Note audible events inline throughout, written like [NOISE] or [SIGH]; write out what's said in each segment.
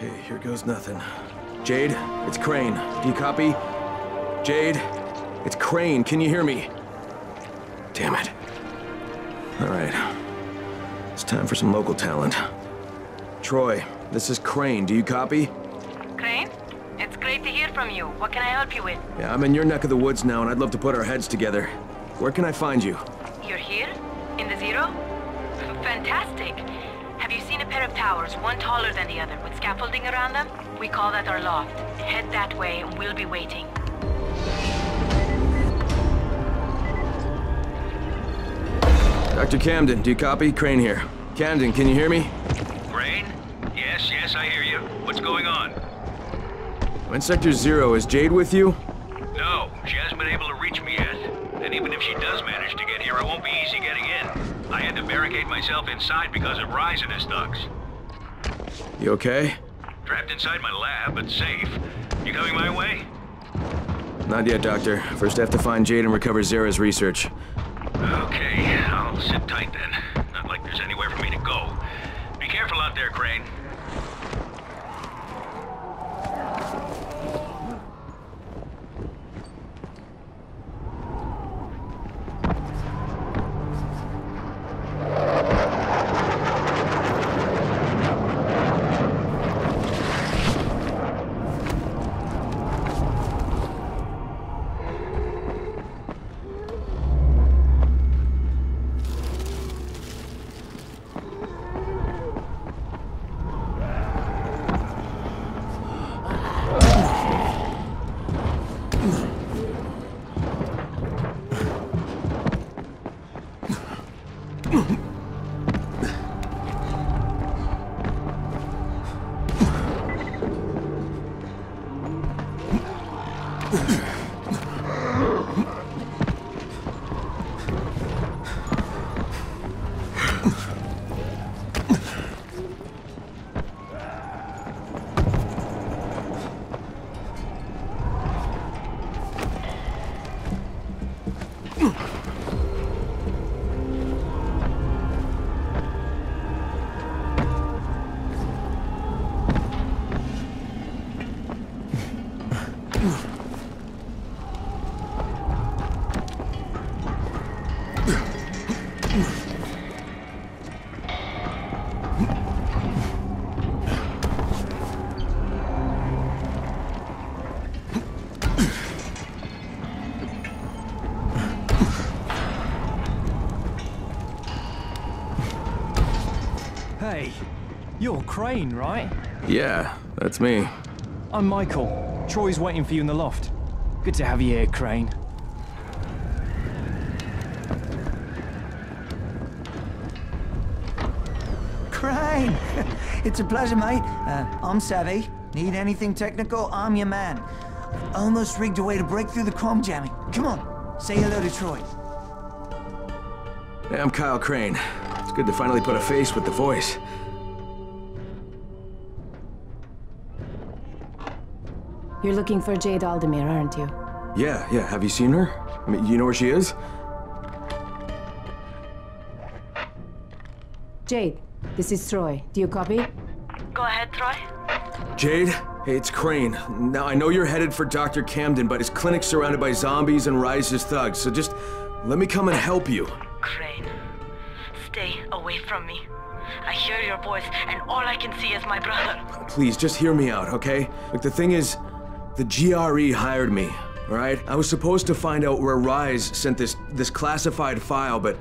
Okay, here goes nothing. Jade, it's Crane. Do you copy? Jade, it's Crane. Can you hear me? Damn it. All right. It's time for some local talent. Troy, this is Crane. Do you copy? Crane? It's great to hear from you. What can I help you with? Yeah, I'm in your neck of the woods now, and I'd love to put our heads together. Where can I find you? You're here? In the Zero? Fantastic. Have you seen a pair of towers, one taller than the other, scaffolding around them? We call that our loft. Head that way, and we'll be waiting. Dr. Camden, do you copy? Crane here. Camden, can you hear me? Crane? Yes, yes, I hear you. What's going on? I'm in Sector Zero. Is Jade with you? No, she hasn't been able to reach me yet. And even if she does manage to get here, it won't be easy getting in. I had to barricade myself inside because of Rais and his thugs. You okay? Trapped inside my lab, but safe. You coming my way? Not yet, Doctor. First I have to find Jade and recover Zere's research. Okay, Crane, right? Yeah, that's me. I'm Michael. Troy's waiting for you in the loft. Good to have you here, Crane. Crane! [LAUGHS] it's a pleasure, mate. Uh, I'm Savvy. Need anything technical, I'm your man. Almost rigged a way to break through the chrome jamming. Come on, say hello to Troy. Hey, I'm Kyle Crane. It's good to finally put a face with the voice. You're looking for Jade Aldemir, aren't you? Yeah, yeah. Have you seen her? I mean, you know where she is? Jade, this is Troy. Do you copy? Go ahead, Troy. Jade? Hey, it's Crane. Now, I know you're headed for Dr. Camden, but his clinic's surrounded by zombies and Rais's thugs, so just let me come and help you. Crane, stay away from me. I hear your voice, and all I can see is my brother. Please, just hear me out, okay? Like, the thing is, the GRE hired me, right? I was supposed to find out where Rais sent this, this classified file, but,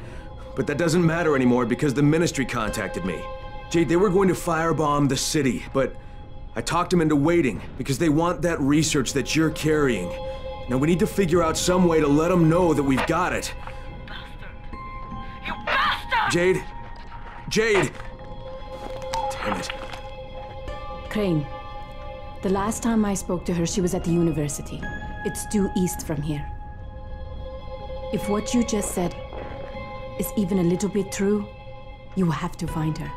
but that doesn't matter anymore because the Ministry contacted me. Jade, they were going to firebomb the city, but I talked them into waiting because they want that research that you're carrying. Now, we need to figure out some way to let them know that we've got it. Bastard! You bastard! Jade? Jade! Damn it. Crane. The last time I spoke to her, she was at the university. It's due east from here. If what you just said is even a little bit true, you have to find her.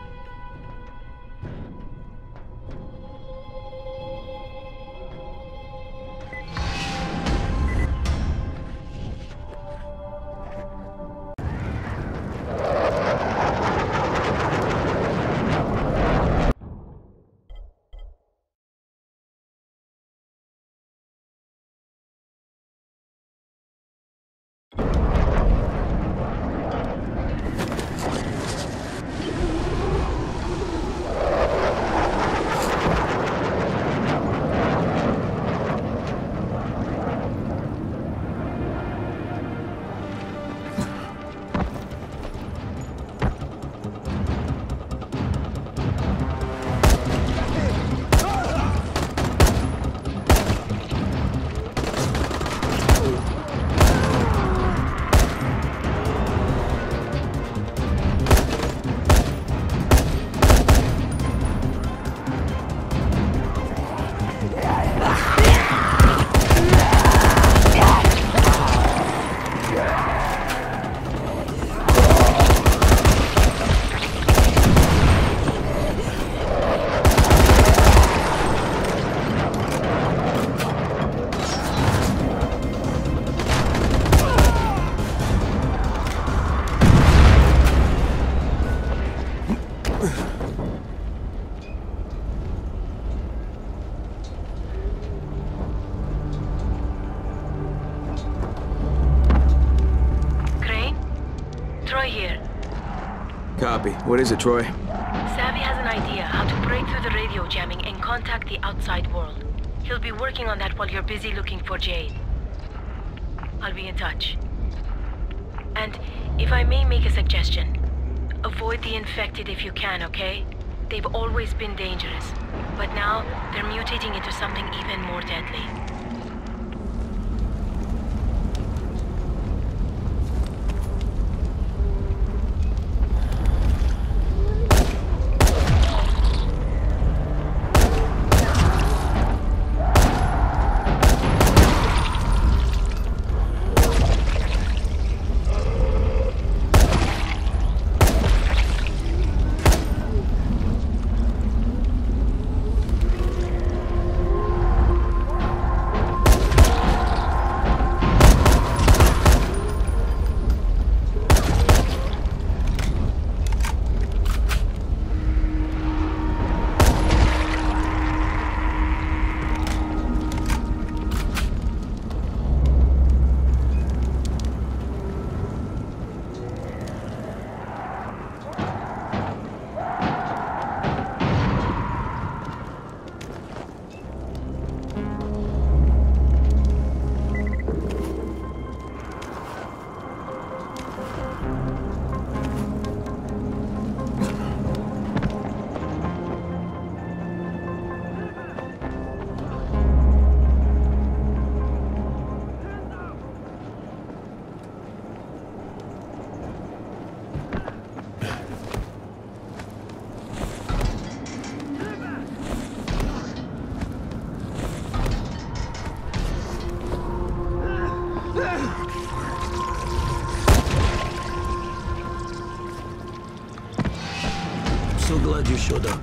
What is it, Troy? Savvy has an idea how to break through the radio jamming and contact the outside world. He'll be working on that while you're busy looking for Jade. I'll be in touch. And if I may make a suggestion, avoid the infected if you can, okay? They've always been dangerous, but now they're mutating into something even more deadly. So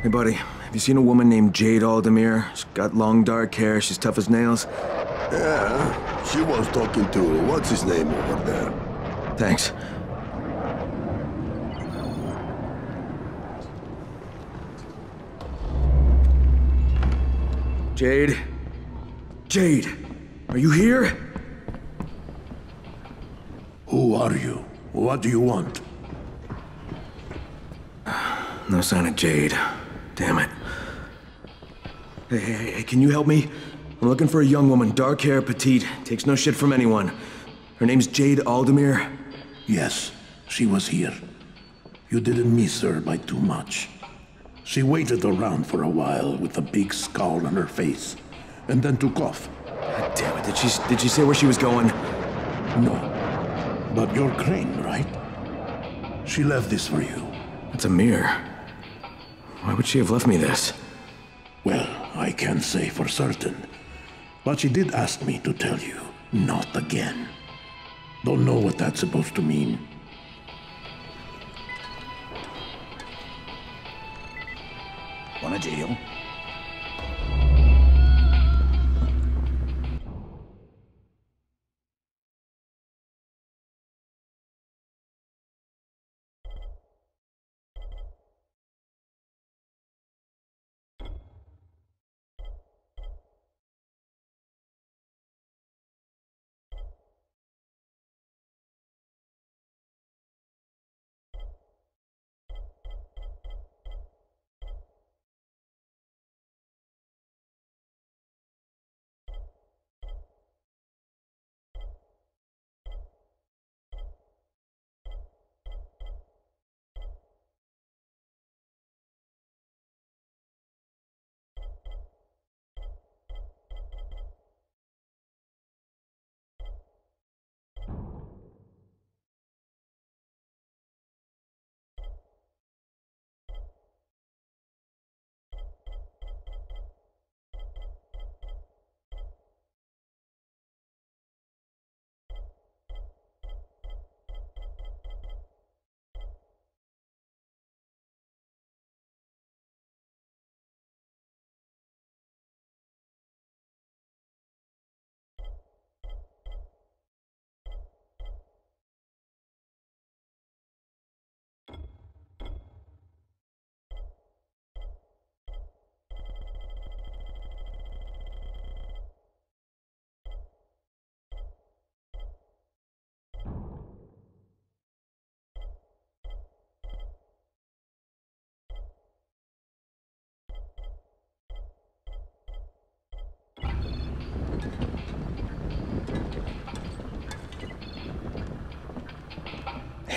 Hey, buddy, have you seen a woman named Jade Aldemir? She's got long dark hair, she's tough as nails. Yeah, she was talking to what's his name over there. Thanks. Jade? Jade, are you here? Who are you? What do you want? [SIGHS] No sign of Jade. Damn it. Hey, hey, hey, can you help me? I'm looking for a young woman, dark hair, petite, takes no shit from anyone. Her name's Jade Aldemir. Yes, she was here. You didn't miss her by too much. She waited around for a while with a big scowl on her face, and then took off. God damn it, did she, did she say where she was going? No. But you're Crane, right? She left this for you. It's a mirror. Why would she have left me this? Well, I can't say for certain. But she did ask me to tell you, not again. Don't know what that's supposed to mean. Want a deal?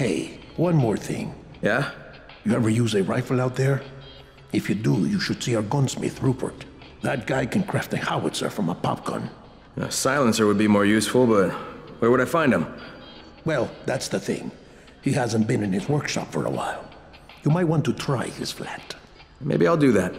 Hey, one more thing. Yeah? You ever use a rifle out there? If you do, you should see our gunsmith, Rupert. That guy can craft a howitzer from a pop gun. A silencer would be more useful, but where would I find him? Well, that's the thing. He hasn't been in his workshop for a while. You might want to try his flat. Maybe I'll do that.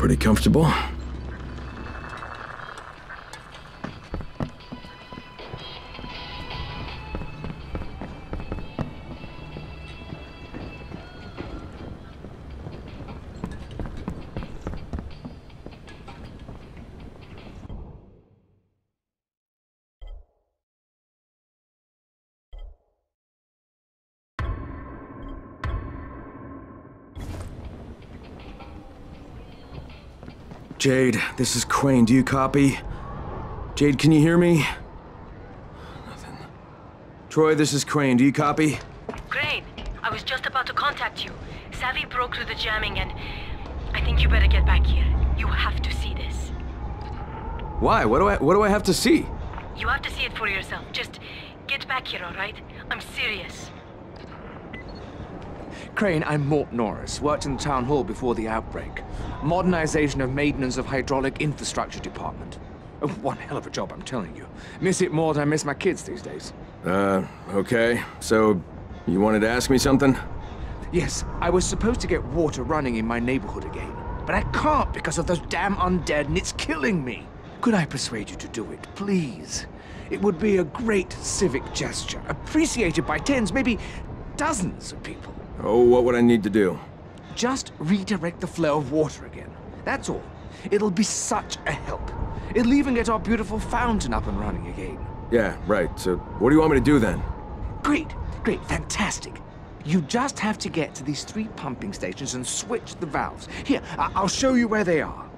Pretty comfortable. Jade, this is Crane. Do you copy? Jade, can you hear me? Nothing. Troy, this is Crane. Do you copy? Crane, I was just about to contact you. Savvy broke through the jamming and I think you better get back here. You have to see this. Why? What do I what do I have to see? You have to see it for yourself. Just get back here, all right? I'm serious. Crane, I'm Mort Norris. Worked in the town hall before the outbreak. Modernization of maintenance of hydraulic infrastructure department. Oh, one hell of a job, I'm telling you. Miss it more than I miss my kids these days. Uh, okay. So, you wanted to ask me something? Yes, I was supposed to get water running in my neighborhood again. But I can't because of those damn undead and it's killing me. Could I persuade you to do it, please? It would be a great civic gesture, appreciated by tens, maybe dozens of people. Oh, what would I need to do? Just redirect the flow of water again. That's all. It'll be such a help. It'll even get our beautiful fountain up and running again. Yeah, right. So, what do you want me to do then? Great, great, fantastic. You just have to get to these three pumping stations and switch the valves. Here, I I'll show you where they are.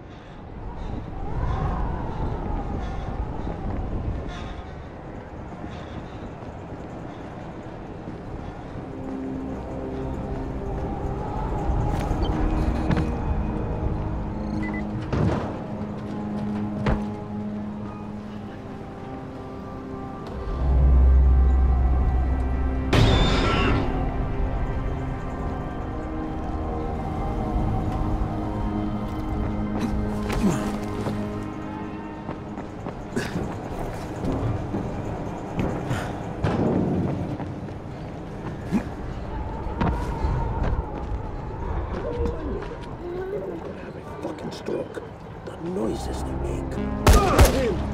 Noises they make.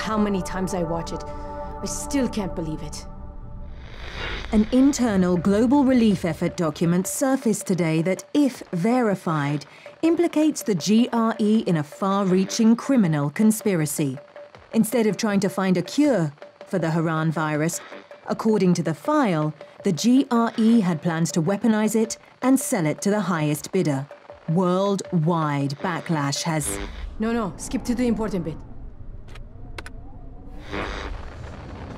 How many times I watch it, I still can't believe it. An internal global relief effort document surfaced today that, if verified, implicates the GRE in a far reaching criminal conspiracy. Instead of trying to find a cure for the Harran virus, according to the file, the GRE had plans to weaponize it and sell it to the highest bidder. Worldwide backlash has. No, no, skip to the important bit.